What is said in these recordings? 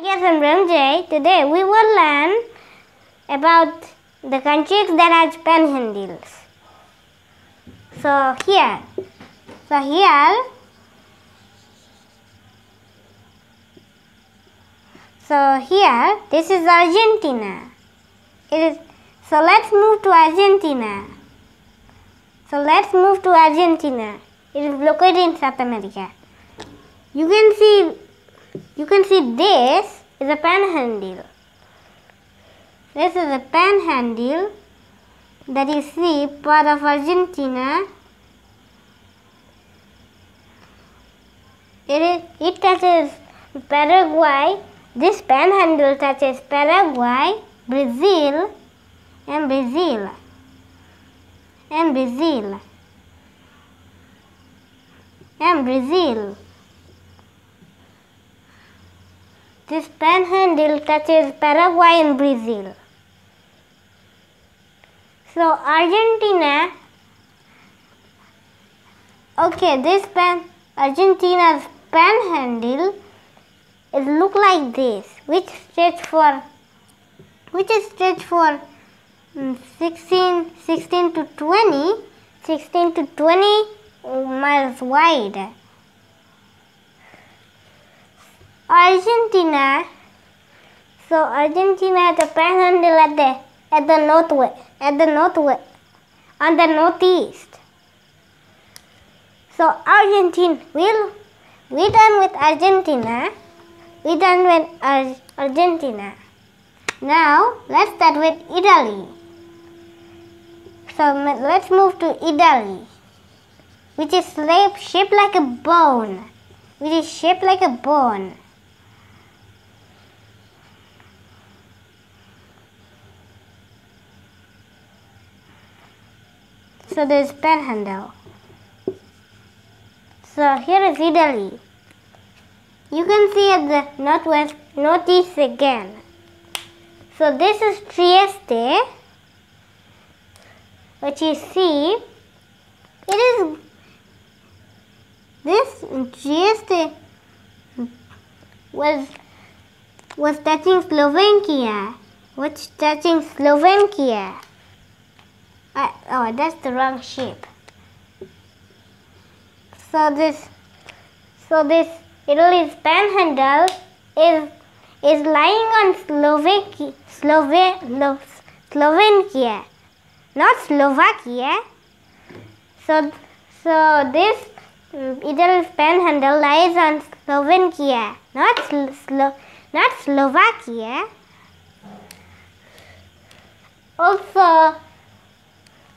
Yes, I'm Ranajoy. Today we will learn about the countries that has panhandles. So here, so here, so here, this is Argentina. It is so. Let's move to Argentina. So let's move to Argentina. It is located in South America. You can see you can see this is a panhandle. This is a panhandle that you see part of Argentina. It, is, it touches Paraguay. This panhandle touches Paraguay, Brazil, and Brazil. And Brazil. And Brazil. This panhandle touches Paraguay and Brazil. So Argentina, okay, this pan Argentina's panhandle is look like this, which stretch for, which is stretch for mm, 16, 16 to 20, 16 to 20 miles wide. Argentina. So Argentina a panhandle at the at the northwest, at the northwest, on the northeast. So Argentina, we'll we done with Argentina. We done with Ar Argentina. Now let's start with Italy. So let's move to Italy, which is shaped like a bone, which is shaped like a bone. So there's panhandle. So here is Italy. You can see at the northwest, northeast again. So this is Trieste, which you see, it is this Trieste was was touching Slovakia, which touching Slovakia. Oh, that's the wrong shape. So this, so this Italy's panhandle is is lying on Slovakia, Slova, Slovakia, not Slovakia. So, so this mm, Italy's panhandle lies on Slovakia, not Slo, not Slovakia. Also,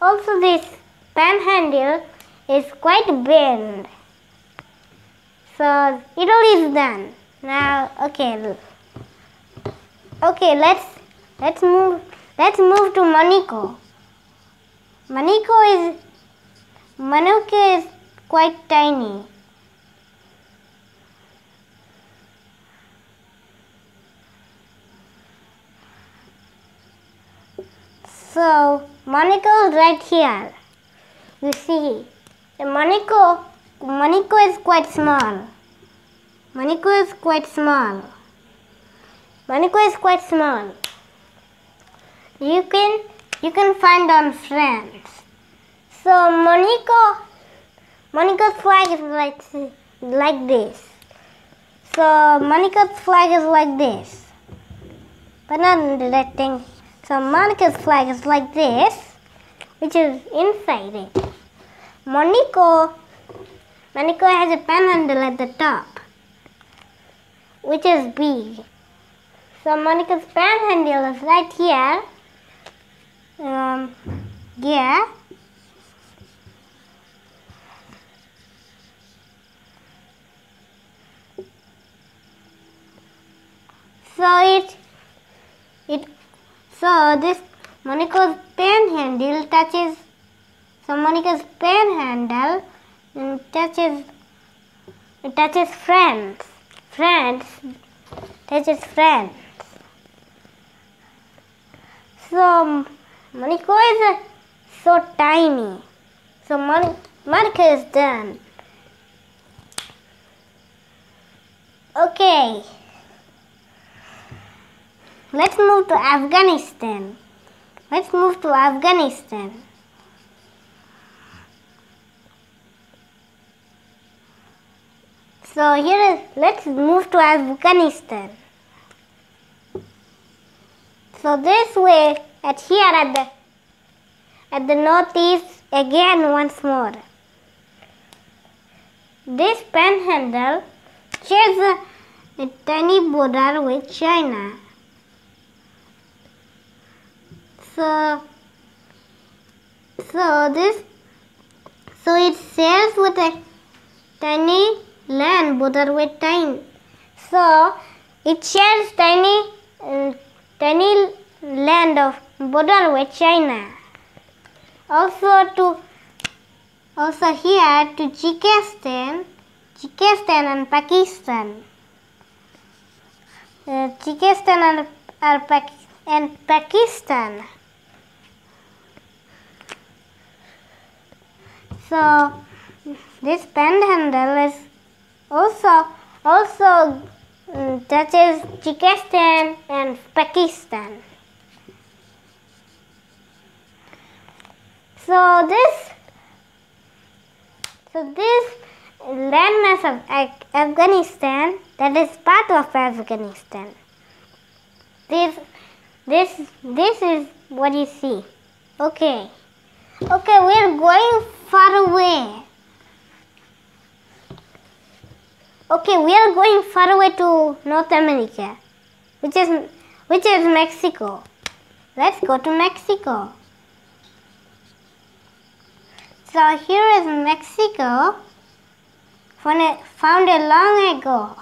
also this panhandle is quite bent. So it all is done. Now okay. Okay, let's let's move let's move to Monaco. Monaco is Monaco is quite tiny. So Monaco is right here. You see, Monaco, Monaco is quite small. Monaco is quite small. Monaco is quite small. You can you can find on France. So Monaco, Monaco's flag is like like this. So Monaco's flag is like this, but not that thing. So Monaco's flag is like this, which is inside it. Monaco, Monaco has a panhandle at the top, which is big. So Monaco's panhandle is right here. Um, yeah. So it it so this Monaco's panhandle touches so Monaco's panhandle mm, touches it touches France. France touches friends. So Monaco is uh, so tiny. So Mon Monaco is done. Okay. Let's move to Afghanistan. Let's move to Afghanistan. So here is, let's move to Afghanistan. So this way, at here at the at the northeast again once more. This panhandle shares a, a tiny border with China. So, so this, so it shares with a tiny land border with tiny. So it shares tiny, uh, tiny land of border with China. Also to, also here to Tajikistan, Tajikistan and Pakistan. Uh, and, and Pakistan. So this pen handle is also also mm, touches Tajikistan and Pakistan. So this so this landmass of Afghanistan that is part of Afghanistan. This this this is what you see. Okay. Okay, we are going far away. Okay, we are going far away to North America, which is which is Mexico. Let's go to Mexico. So here is Mexico, found a, found a long ago.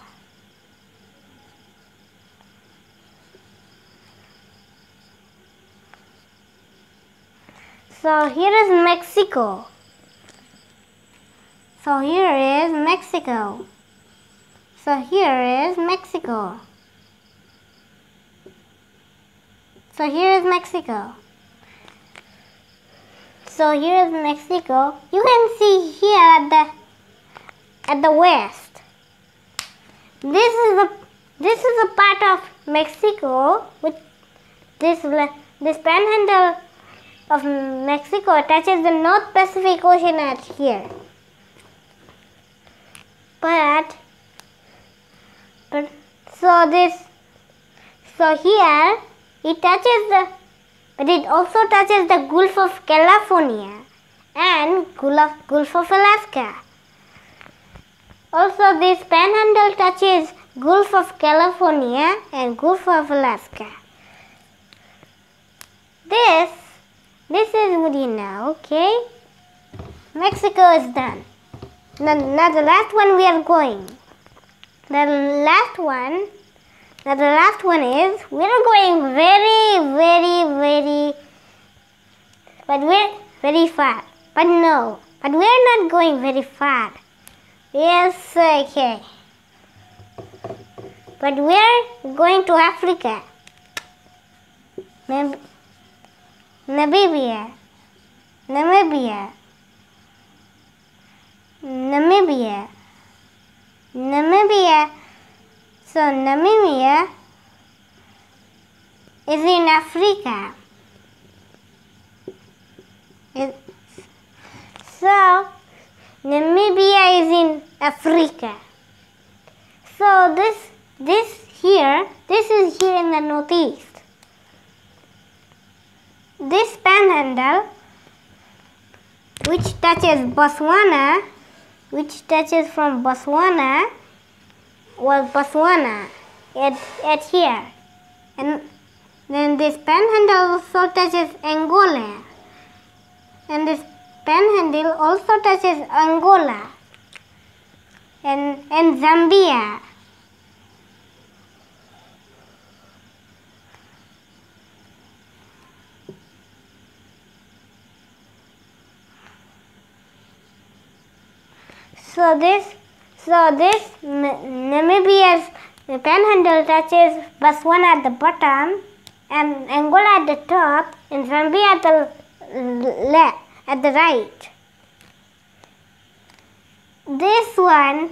So here is Mexico. So here is Mexico. So here is Mexico. So here is Mexico. So here is Mexico. You can see here at the at the west. This is a this is a part of Mexico with this this panhandle of Mexico touches the North Pacific Ocean at here. But but so this so here it touches the but it also touches the Gulf of California and Gulf Gulf of Alaska. Also this panhandle touches Gulf of California and Gulf of Alaska. This this is Medina, okay? Mexico is done. Now, now the last one we are going. The last one, now the last one is we are going very, very, very, but we're very far. But no, but we're not going very far. Yes, okay. But we're going to Africa. Nam- Namibia. Namibia. Namibia. Namibia. So Namibia is in Africa. It- so Namibia is in Africa. So this this here, this is here in the northeast. This panhandle which touches Botswana, which touches from Botswana was Botswana at, at here. And then this panhandle also touches Angola. And this panhandle also touches Angola and, and Zambia. So this, so this Namibia's panhandle touches Botswana at the bottom, and Angola at the top, and Zambia at the left, at the right. This one,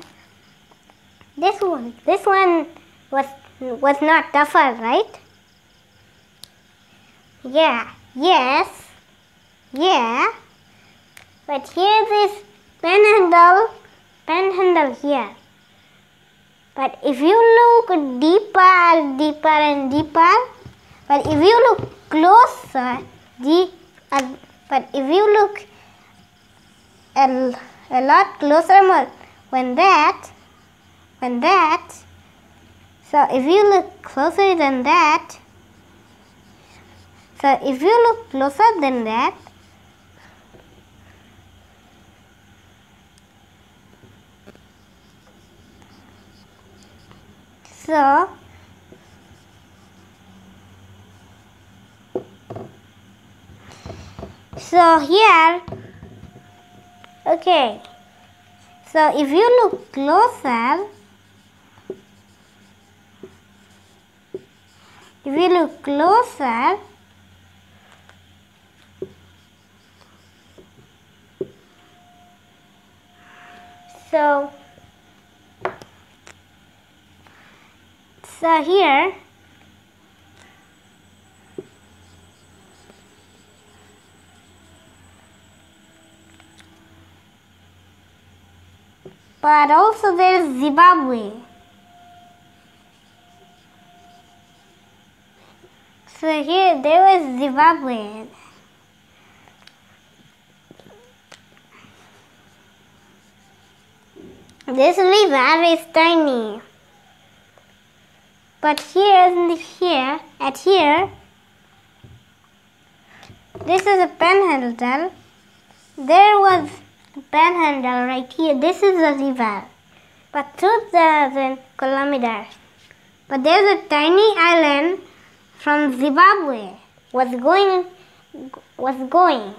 this one, this one was was not tougher, right? Yeah, yes, yeah. But here's this panhandle, panhandle here. But if you look deeper, deeper and deeper, but if you look closer, deep, uh, but if you look a, a lot closer more when that, when that, so if you look closer than that, so if you look closer than that, so so here. Okay. So if you look closer if you look closer so so here but also there is Zimbabwe so here there was Zimbabwe This river is tiny. But here here, at here, this is a panhandle. There was a panhandle right here. This is a river. But 2000 kilometers. But there's a tiny island from Zimbabwe was going was going.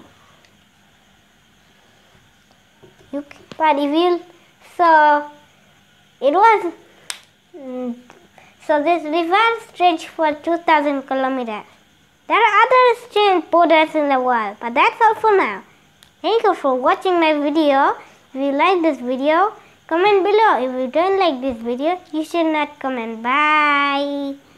You, but if you so it was mm, so this river stretched for 2000 kilometers. There are other strange borders in the world, but that's all for now. Thank you for watching my video. If you like this video, comment below. If you don't like this video, you should not comment. Bye.